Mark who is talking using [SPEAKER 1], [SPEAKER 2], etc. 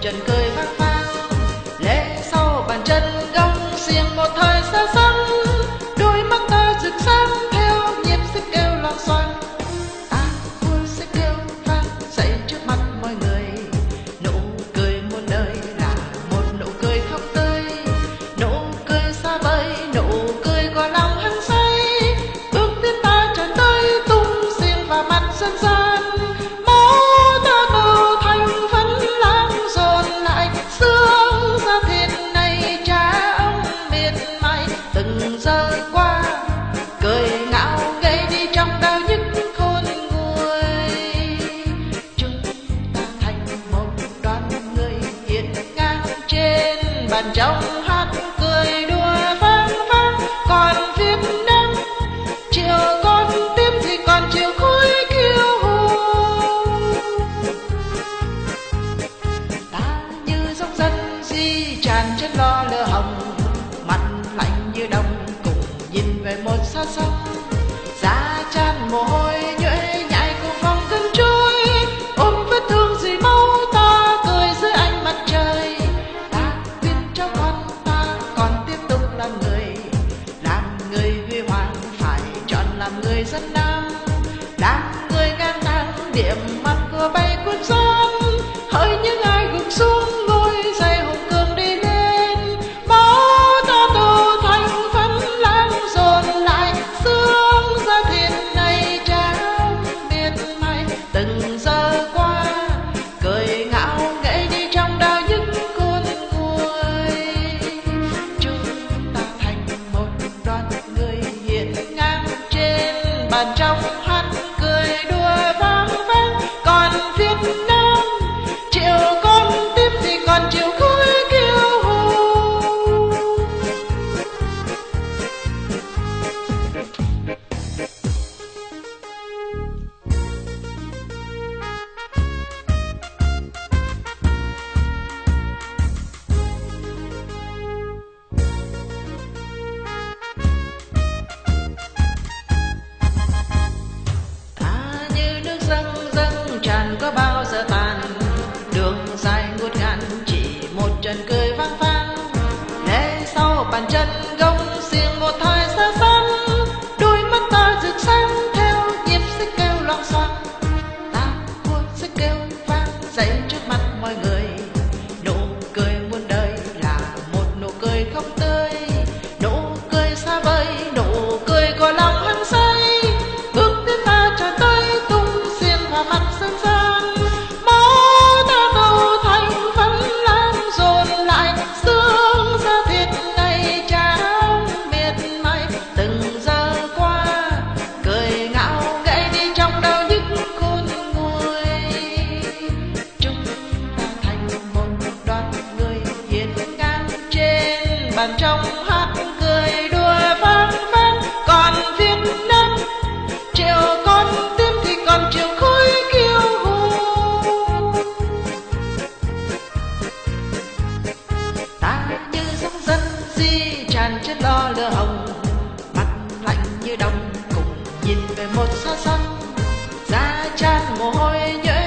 [SPEAKER 1] trần cười vang vang. Lẽ sau bàn chân gông xiềng một thời xa xăm, đôi mắt ta rực sáng theo nhịp sức kêu loạn xoan. Ta vui sẽ kêu vang dậy trước mặt mọi người, nụ cười muôn đời là một nụ cười khóc tươi. Nụ cười xa vời, nụ cười xa sông da chan mồ hôi nhuệ nhại cùng vòng cơn trôi. Ôm vết thương gì máu ta, cười dưới ánh mặt trời. Ta khuyên cho con ta còn tiếp tục làm người. Làm người huy hoàng, phải chọn làm người dân nam bàn chân gông xiềng một thai xa xăm. Đôi mắt ta rực sáng, theo nhịp sẽ kêu loạn xoang ta vui sẽ kêu vang dậy trước mặt mọi người. Nụ cười muôn đời là một nụ cười không tươi bàn trong hát cười đùa vang vang. Còn Việt Nam chiều con tim thì còn chiều khối kiêu hùng. Ta như dòng dân di tràn trên lo lửa hồng. Mặt lạnh như đồng cùng nhìn về một xa xăm. Da chan mồ hôi nhớ